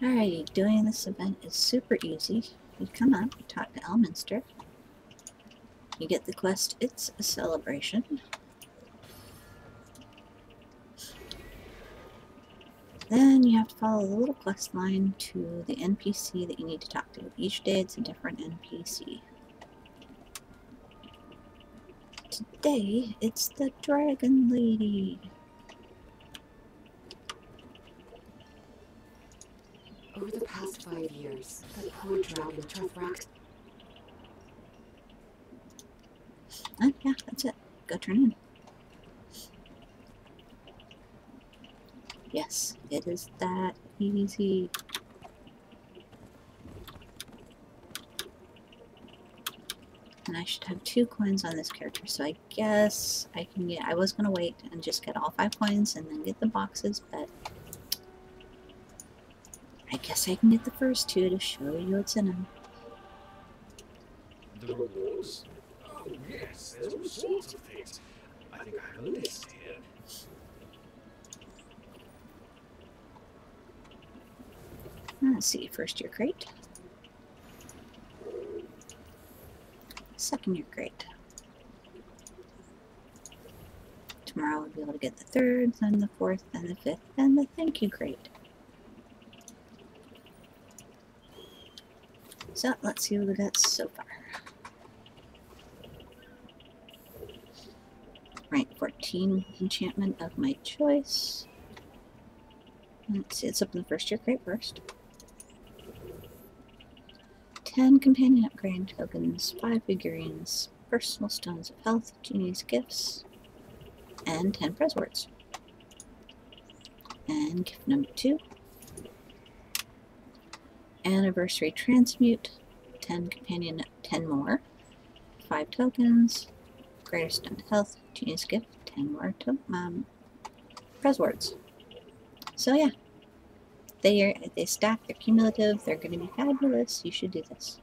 Alrighty, doing this event is super easy. You come up, you talk to Elminster. You get the quest, It's a Celebration. Then you have to follow the little quest line to the NPC that you need to talk to. Each day it's a different NPC. Today, it's the Dragon Lady. Over the past five years, the poor dragon Turfrax Oh, yeah, that's it. Go turn in. Yes, it is that easy. And I should have two coins on this character, so I guess I can get... I was going to wait and just get all five coins and then get the boxes, but... I guess I can get the first two to show you what's in them. The rewards? Oh, yes, there's all sorts of things. I think I have a list here. Let's see, first year crate. Second year crate. Tomorrow we'll be able to get the third, then the fourth, then the fifth, and the thank you crate. So let's see what we got so far. Rank 14 enchantment of my choice. Let's see, it's up in the first year crate first. 10 companion upgrade tokens, 5 figurines, personal stones of health, genie's gifts, and 10 press words. And gift number 2. Anniversary transmute, 10 companion, 10 more, 5 tokens, greater health, genie's gift, 10 more to, um, press words. So yeah, they are they stack, they're cumulative, they're going to be fabulous. You should do this.